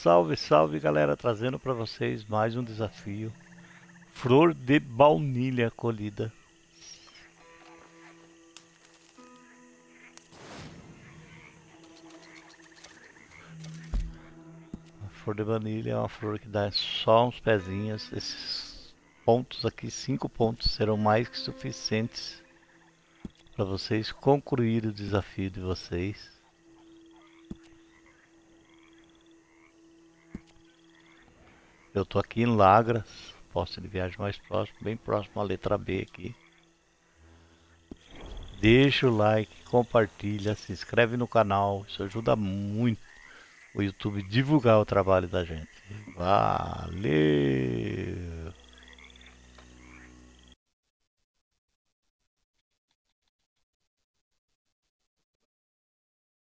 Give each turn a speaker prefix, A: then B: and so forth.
A: Salve, salve galera, trazendo para vocês mais um desafio. Flor de baunilha colhida. A flor de baunilha é uma flor que dá só uns pezinhos. Esses pontos aqui, cinco pontos, serão mais que suficientes para vocês concluir o desafio de vocês. Eu tô aqui em Lagras, posto de viagem mais próximo, bem próximo à letra B aqui. Deixa o like, compartilha, se inscreve no canal, isso ajuda muito o YouTube divulgar o trabalho da gente. Valeu!